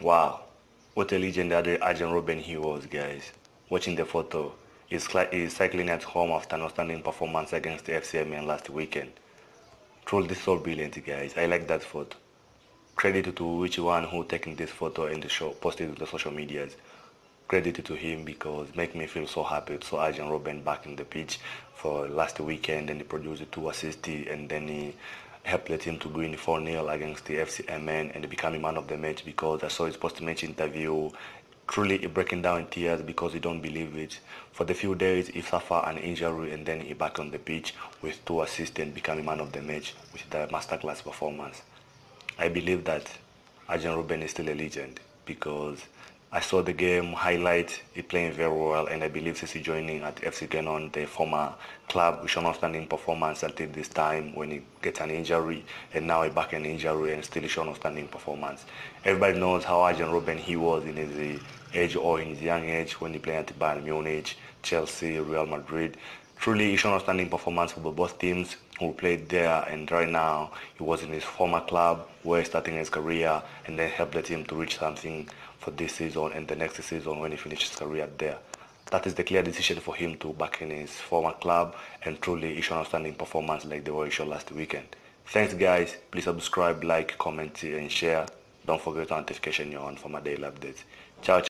Wow, what a legendary Arjen Robben he was, guys. Watching the photo, he's, he's cycling at home after an outstanding performance against the FC Emmen last weekend. Truly so brilliant, guys. I like that photo. Credit to which one who taken this photo and the show, posted on the social medias. Credit to him because make me feel so happy. So Arjen Robben back in the pitch for last weekend and he produced two assists and then he helped the team to win 4-0 against the FC FCMN and becoming man of the match because I saw his post-match interview truly breaking down in tears because he don't believe it. For the few days he suffered an injury and then he back on the pitch with two assists and becoming man of the match with the masterclass performance. I believe that Arjen Robben is still a legend because I saw the game highlight, he playing very well, and I believe since he joining at FC Groningen, the former club, we should not standing performance until this time when he gets an injury, and now he back an injury and still show standing performance. Everybody knows how Arjen Robben he was in his age or in his young age when he played at Bayern Munich, Chelsea, Real Madrid. Truly, he showed standing performance for both teams who played there, and right now he was in his former club where starting his career, and then helped the team to reach something for this season and the next season when he finishes his career there. That is the clear decision for him to back in his former club and truly issue an outstanding performance like the one he showed last weekend. Thanks guys. Please subscribe, like, comment and share. Don't forget to notification you on for my daily updates. Ciao.